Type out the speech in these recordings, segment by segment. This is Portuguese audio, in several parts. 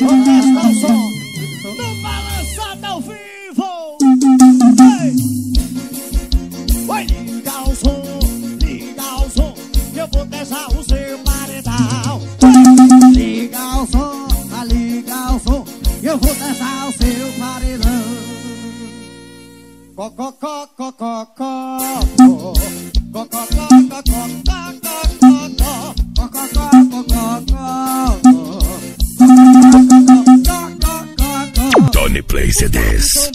Vamos testar o som. No balançado ao vivo. Ei. Vai ligar o som, ligar o som, que eu vou testar o seu paredão. Ligar o som, a ligar o som, que eu vou testar o seu paredão. Cocó, cocó, cocó, cocó, cocó, cocó, cocó, cocó, cocó, cocó, Tony Place this.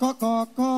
cock, cock, cock.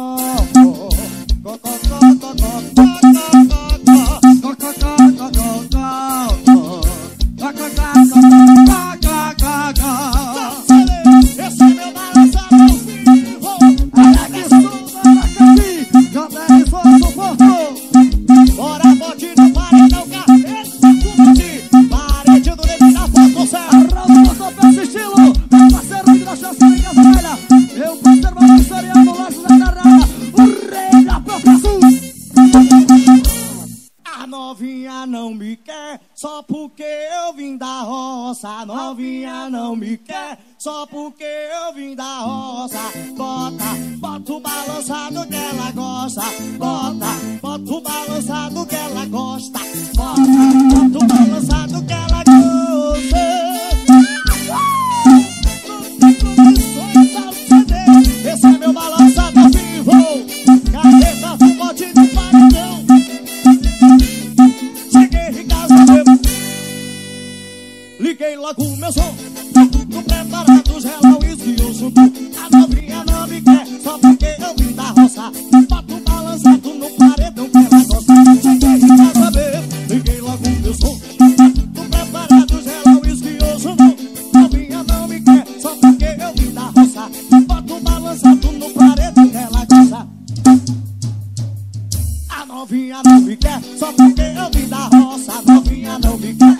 dançar, no no dela relaxar. A novinha não me quer, só porque eu vim da roça. A novinha não me quer.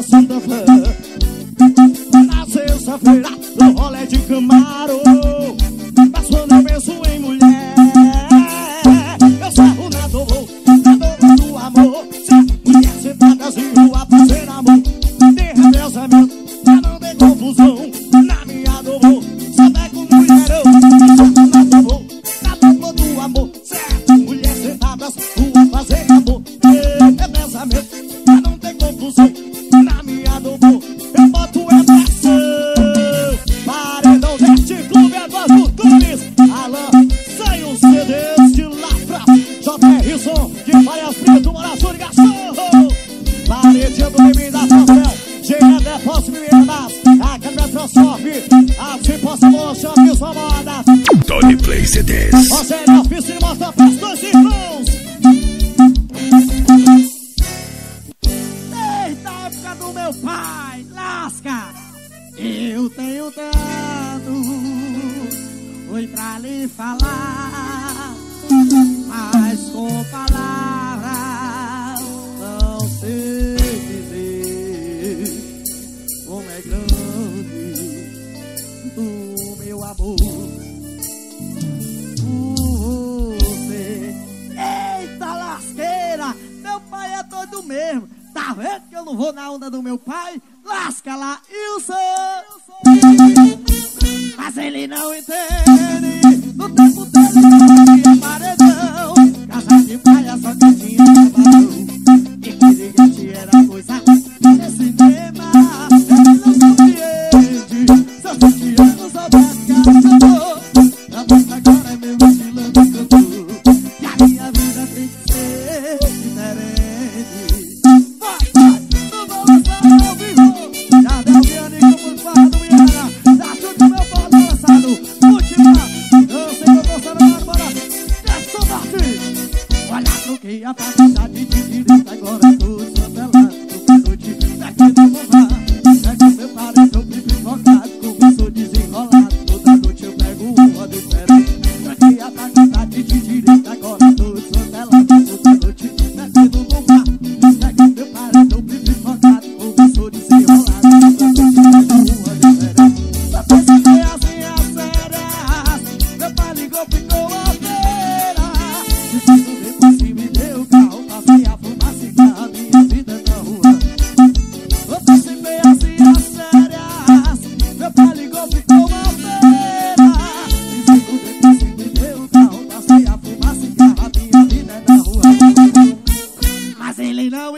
sexta, sexta-feira. Na sexta-feira, no rolê de Camaro Passando penso que eu não vou na onda do meu pai. Lasca lá, Wilson! Mas ele não entende. No tempo dele, é paredão. Casa de praia, só que tinha barulho. E que era coisa. É cinema.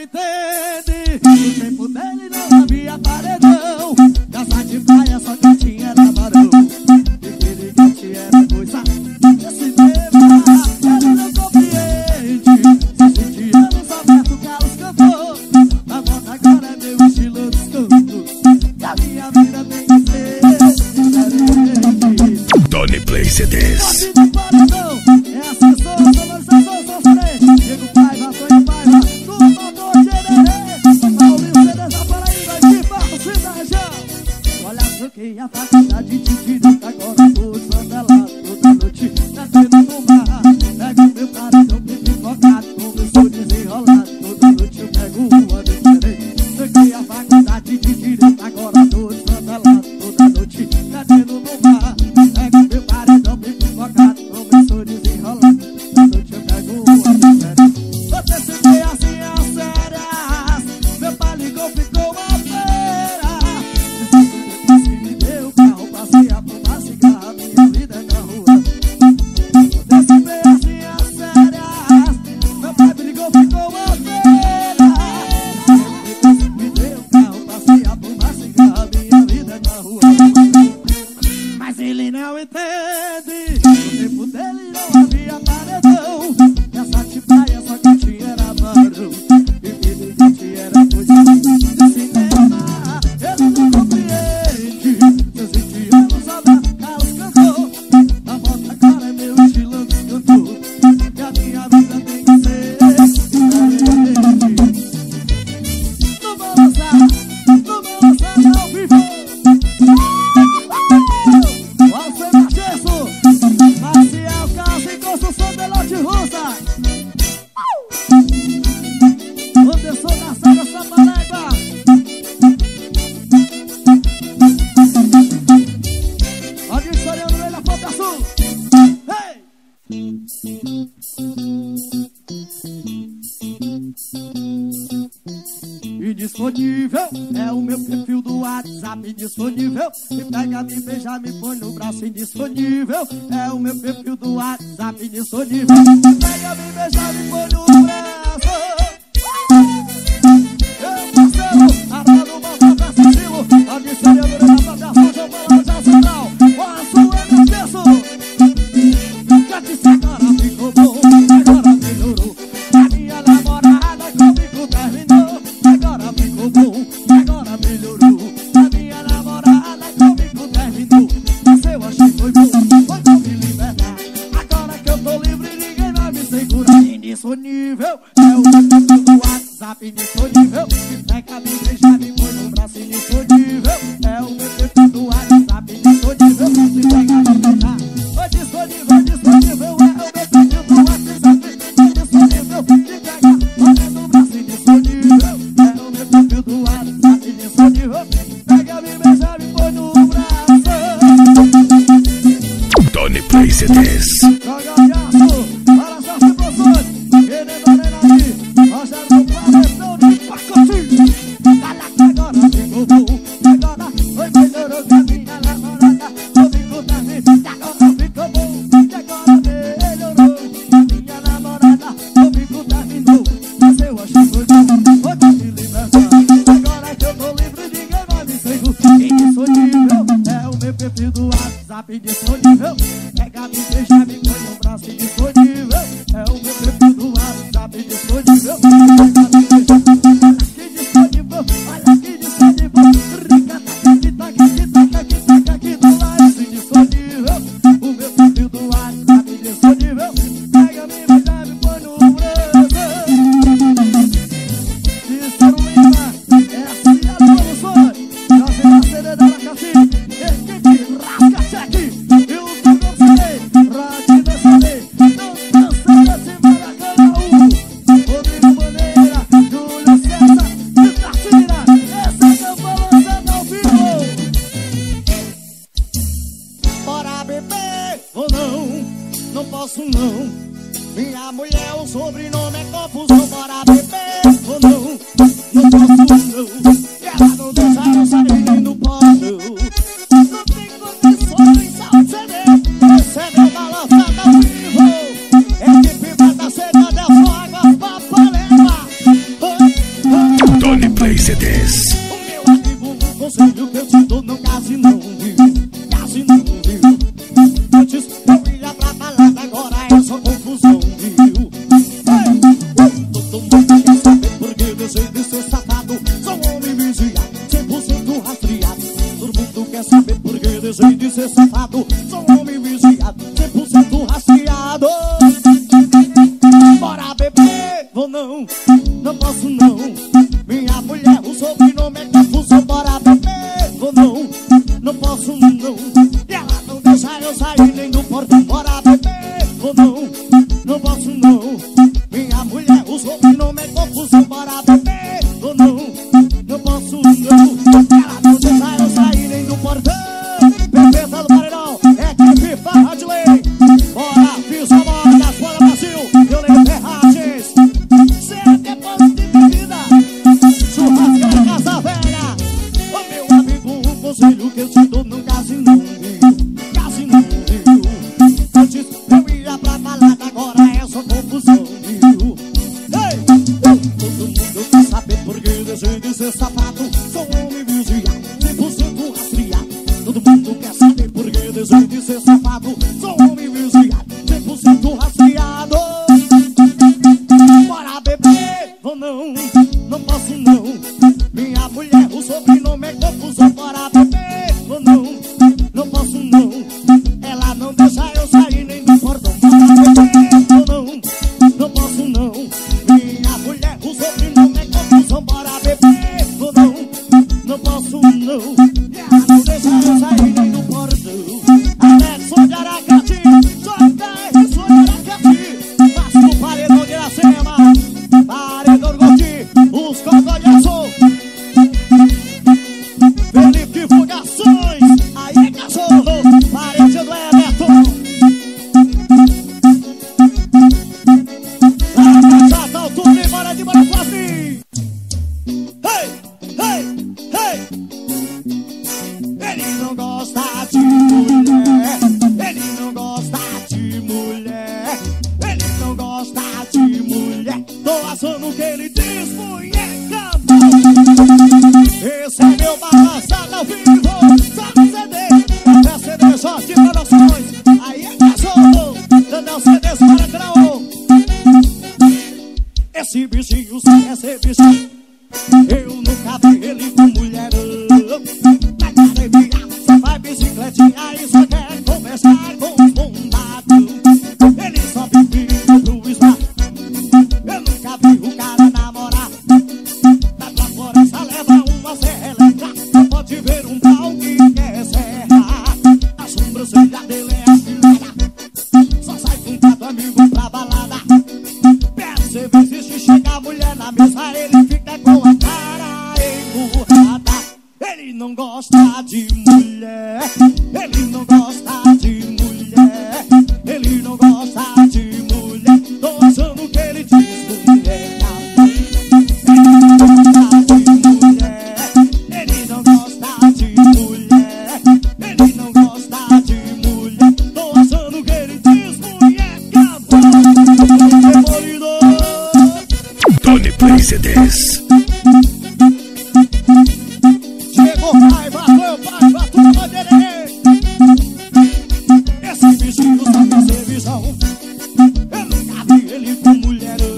entende. No tempo dele não havia paredão. Casa de praia, só gatinha era barão. E aquele era coisa. nível, é o WhatsApp é do WhatsApp indisponível. Se pega me beijar um no braço indisponível, é o meu WhatsApp do WhatsApp indisponível. Se pega me beijar, foi disponível. meu balançado tá ao vivo. visão. Eu nunca vi ele com mulher.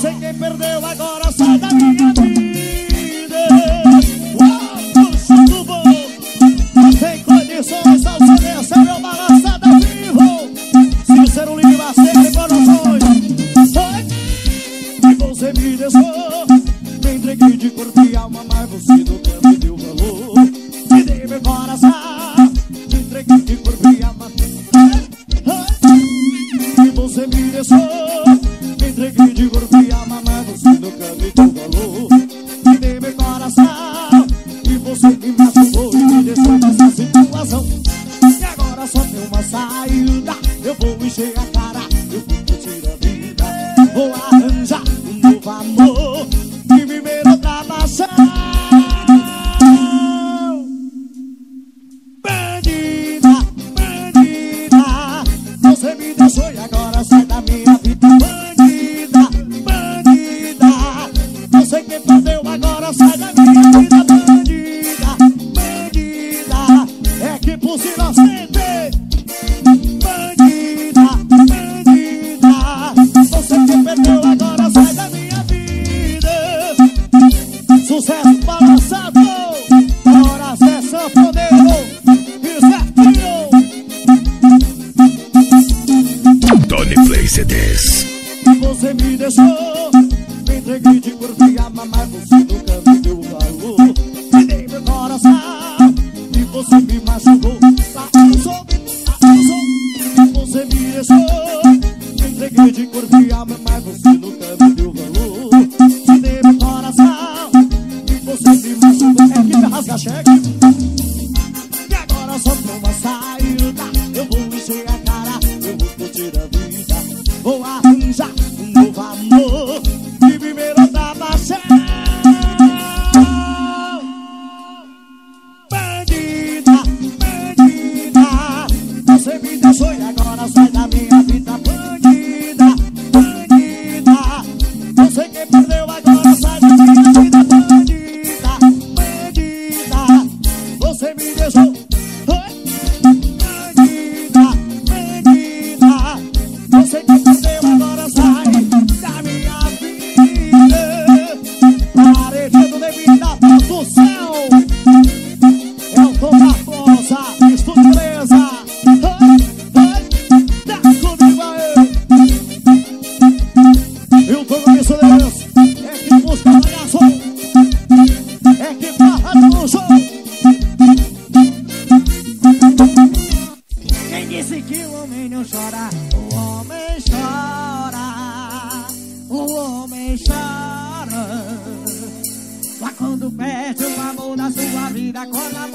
sei quem perdeu, agora sai da minha vida. O almoço do bom tem condições ao ser ser meu balançado vivo. Sincero Lima, sempre corações. Foi que você me deixou. Me entreguei de corpo e alma, mas você não você me deixou. Me entreguei de por te mas você nunca me deu valor Te dei meu coração e você me machucou. Tá, abusou, abusou, tá, você me deixou. Me entreguei de por te mas você nunca me deu valor Te dei meu coração e você me machucou. É que me rasga cheque. Sua vida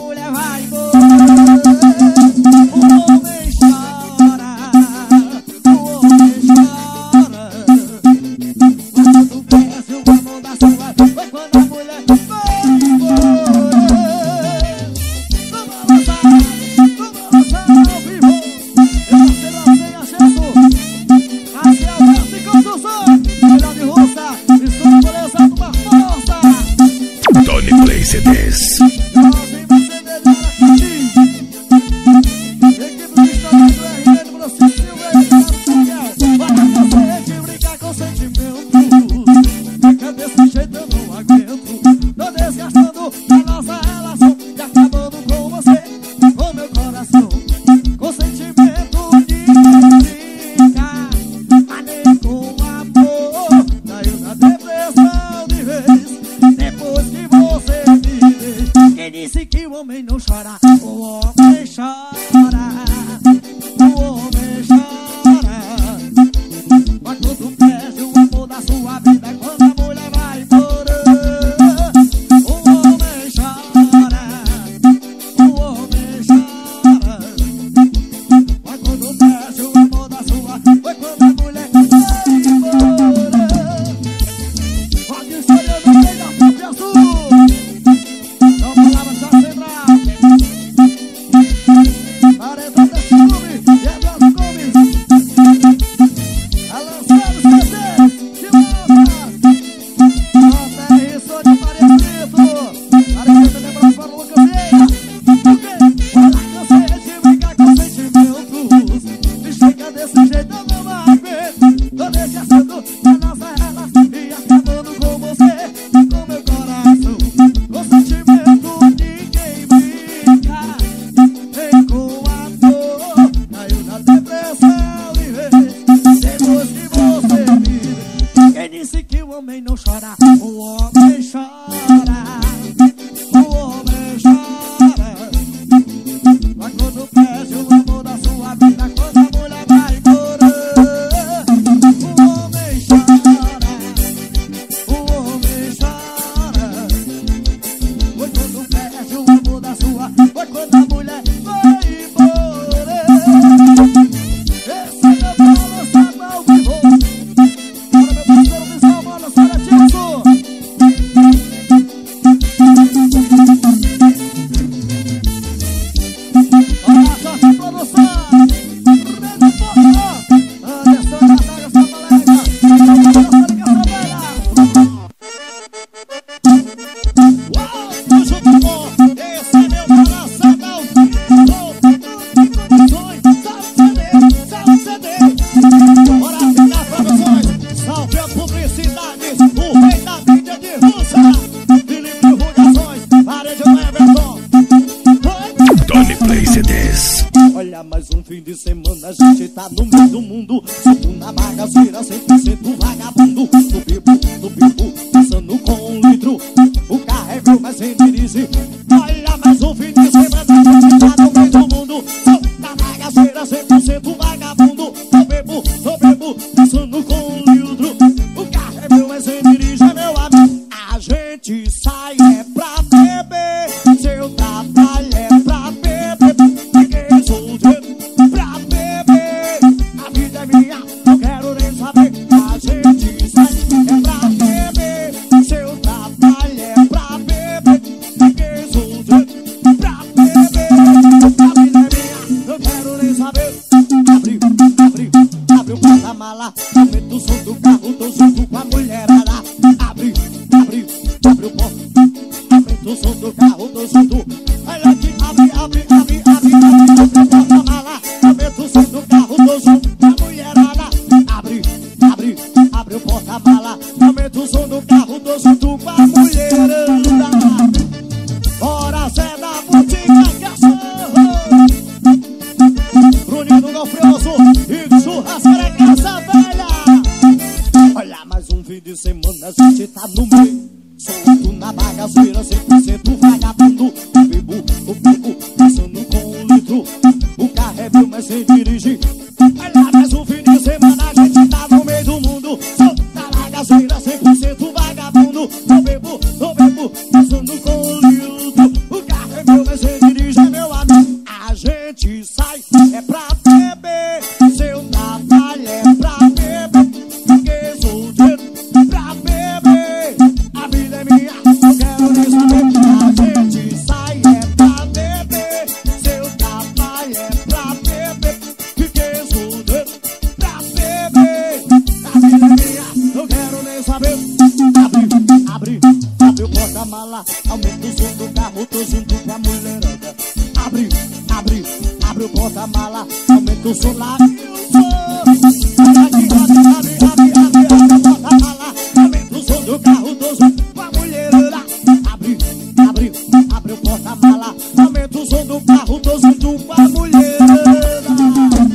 tô junto com a mulherada.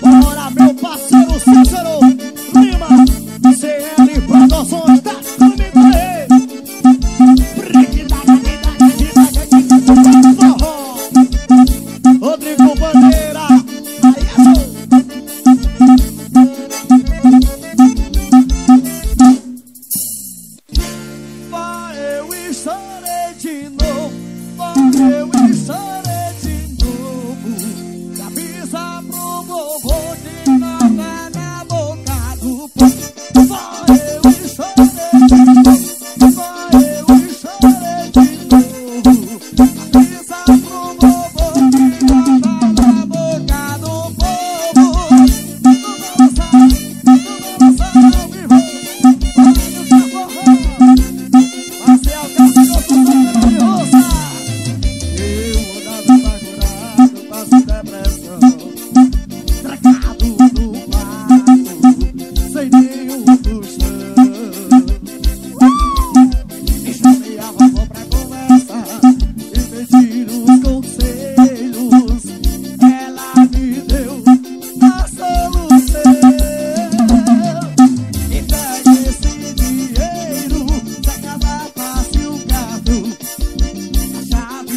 Bora, meu parceiro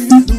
do.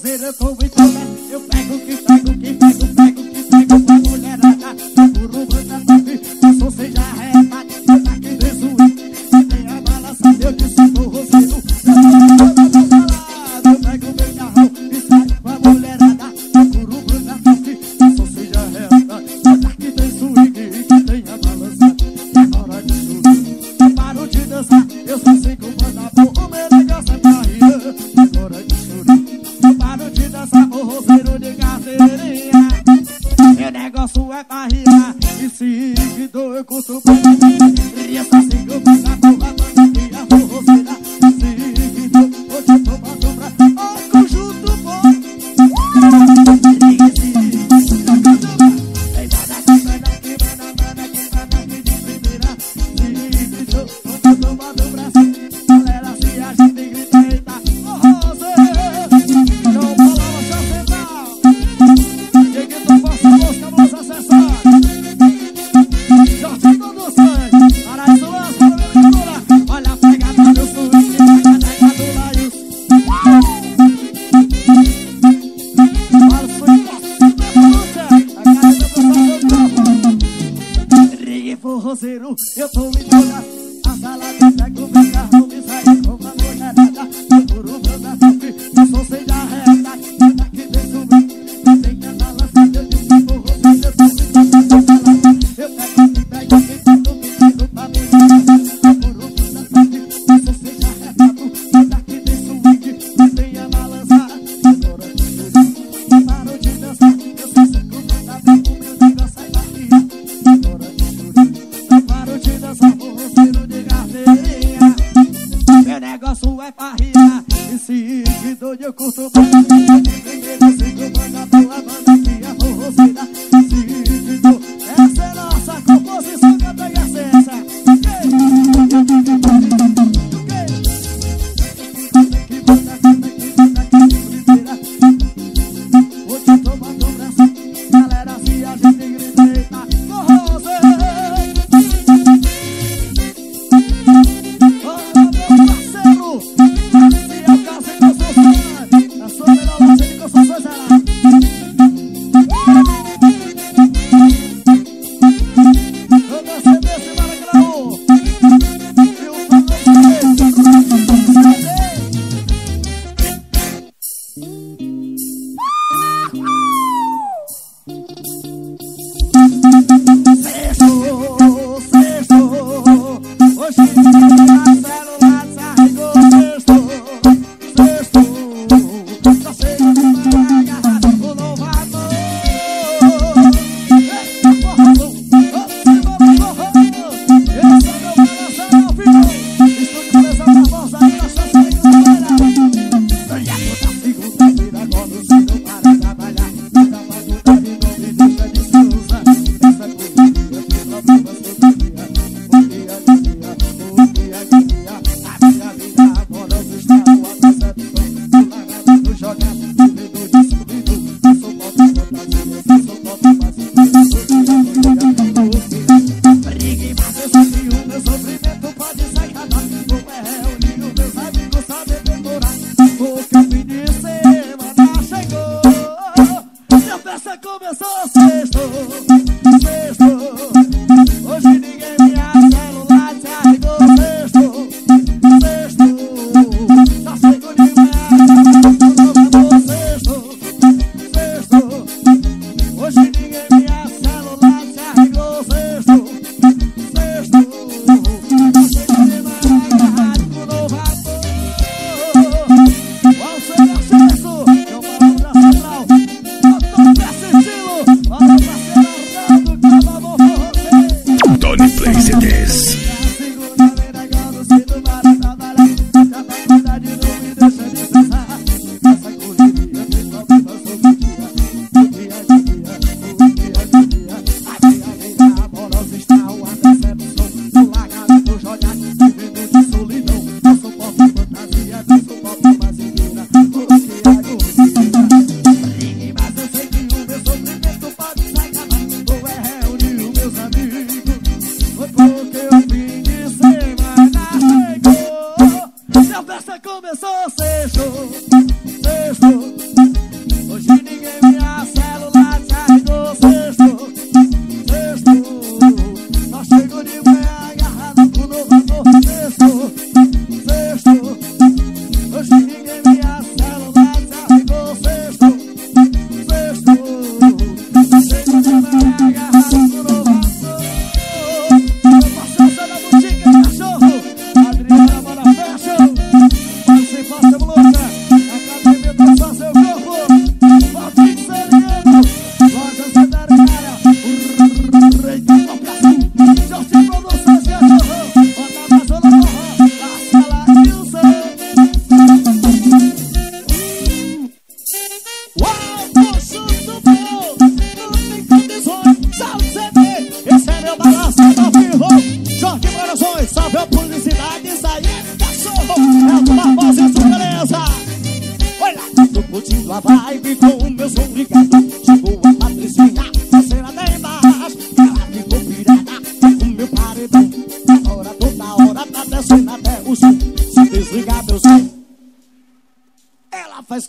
Forrozeiro, eu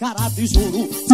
ela faz cara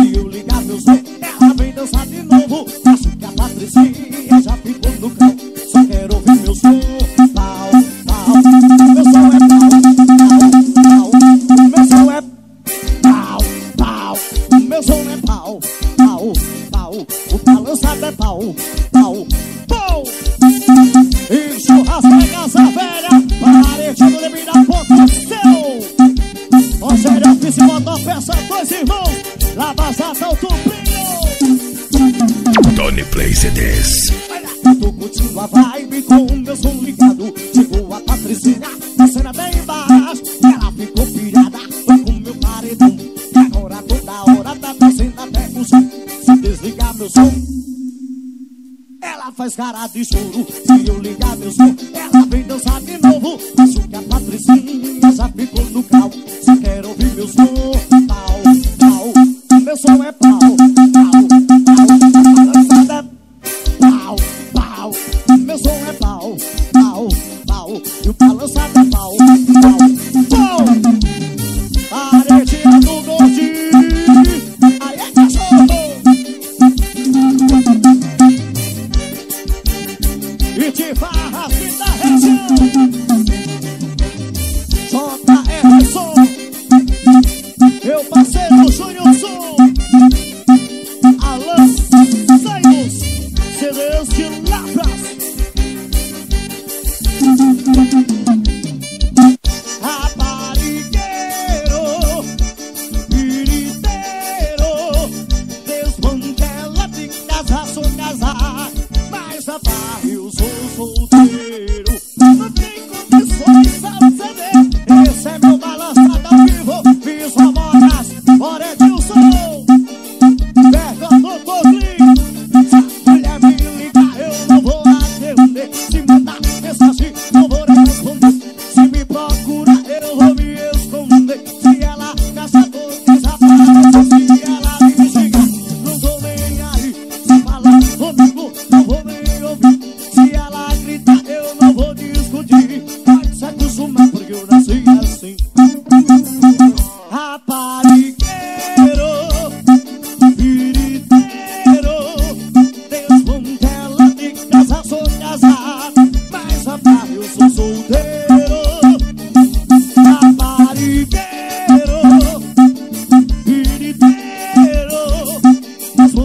E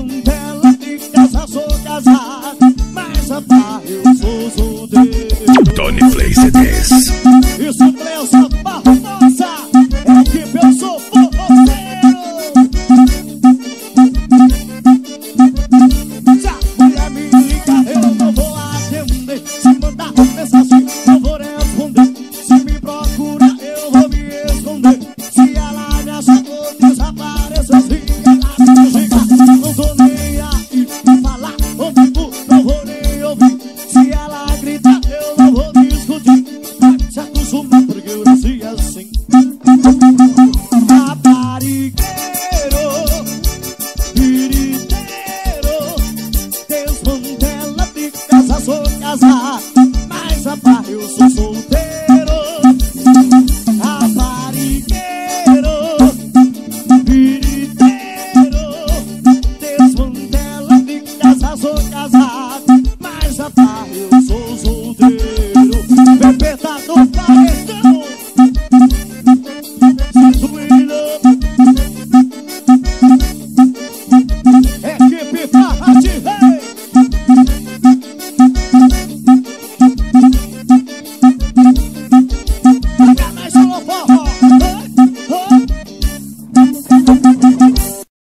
desmantela de casa, sou casado,